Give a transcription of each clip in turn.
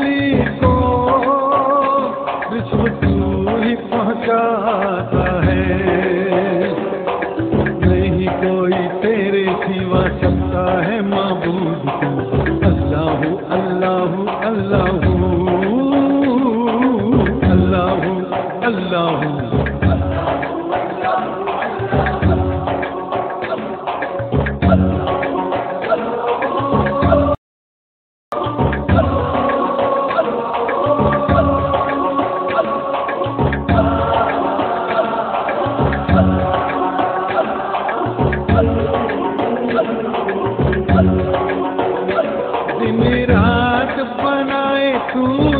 अली को विश्व तू ही पहुँचा दिन रात बनाए तू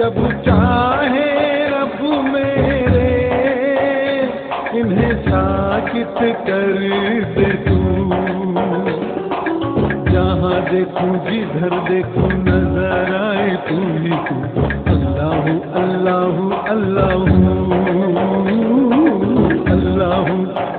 जब चाहे रब मेरे इन्हें साकित कर दे तू। जहाँ देखूँ जिधर देखूँ नज़र आए तू। अल्लाह अल्लाह अल्लाह।